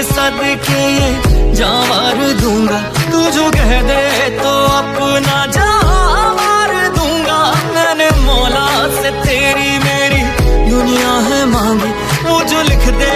के सदके दूँगा। तू जो कह दे तो अपना जावर दूँगा। मैंने मौला से तेरी मेरी दुनिया है मांगी। वो जो लिख दे